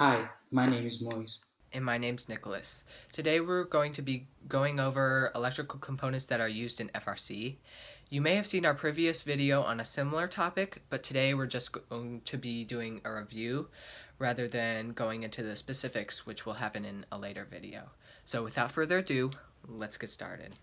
Hi, my name is Mueez. And my name's Nicholas. Today we're going to be going over electrical components that are used in FRC. You may have seen our previous video on a similar topic, but today we're just going to be doing a review rather than going into the specifics, which will happen in a later video. So without further ado, let's get started.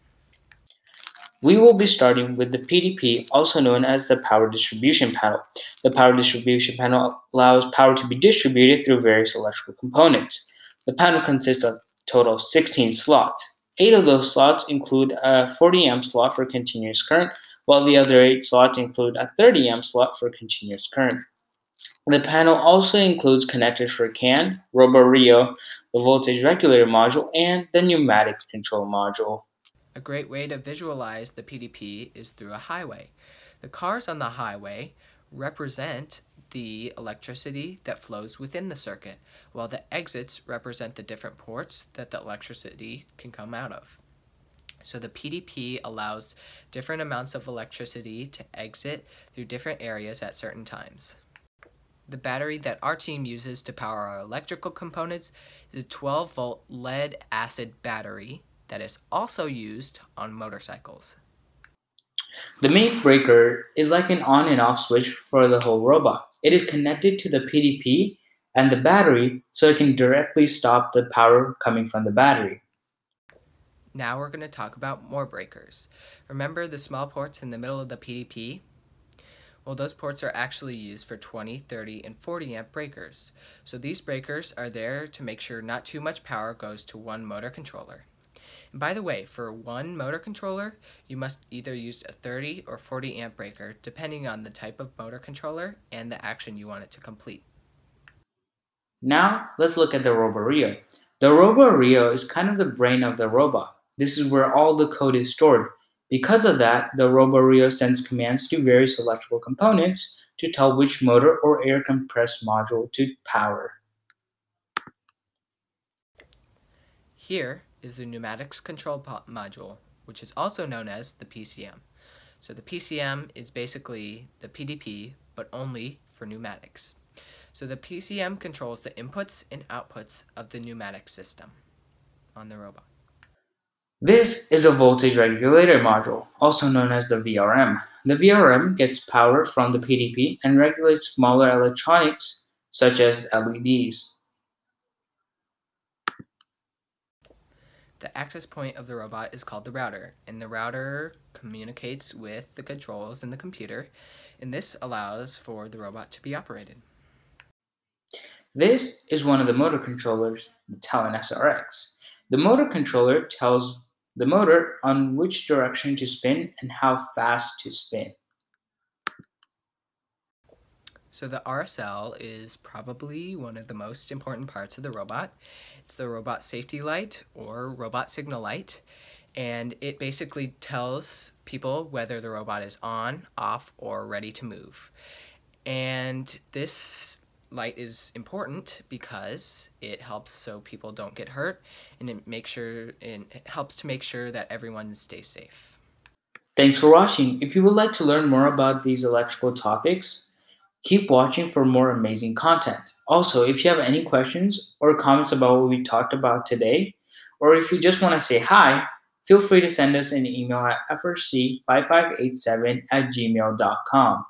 We will be starting with the PDP, also known as the power distribution panel. The power distribution panel allows power to be distributed through various electrical components. The panel consists of a total of 16 slots. Eight of those slots include a 40 amp slot for continuous current, while the other eight slots include a 30 amp slot for continuous current. The panel also includes connectors for CAN, RoboRio, the voltage regulator module, and the pneumatic control module. A great way to visualize the PDP is through a highway. The cars on the highway represent the electricity that flows within the circuit, while the exits represent the different ports that the electricity can come out of. So the PDP allows different amounts of electricity to exit through different areas at certain times. The battery that our team uses to power our electrical components is a 12 volt lead acid battery that is also used on motorcycles. The main breaker is like an on and off switch for the whole robot. It is connected to the PDP and the battery so it can directly stop the power coming from the battery. Now we're going to talk about more breakers. Remember the small ports in the middle of the PDP? Well, those ports are actually used for 20, 30, and 40 amp breakers. So these breakers are there to make sure not too much power goes to one motor controller. And by the way, for one motor controller, you must either use a 30 or 40 amp breaker depending on the type of motor controller and the action you want it to complete. Now, let's look at the RoboRio. The RoboRio is kind of the brain of the robot. This is where all the code is stored. Because of that, the RoboRio sends commands to various electrical components to tell which motor or air compressed module to power. Here, is the Pneumatics Control Module, which is also known as the PCM. So the PCM is basically the PDP, but only for pneumatics. So the PCM controls the inputs and outputs of the pneumatic system on the robot. This is a voltage regulator module, also known as the VRM. The VRM gets power from the PDP and regulates smaller electronics such as LEDs. The access point of the robot is called the router, and the router communicates with the controls in the computer, and this allows for the robot to be operated. This is one of the motor controllers, the Talon SRX. The motor controller tells the motor on which direction to spin and how fast to spin. So the RSL is probably one of the most important parts of the robot. It's the robot safety light or robot signal light, and it basically tells people whether the robot is on, off, or ready to move. And this light is important because it helps so people don't get hurt and it makes sure it helps to make sure that everyone stays safe. Thanks for watching. If you would like to learn more about these electrical topics, Keep watching for more amazing content. Also, if you have any questions or comments about what we talked about today, or if you just want to say hi, feel free to send us an email at frc5587 at gmail.com.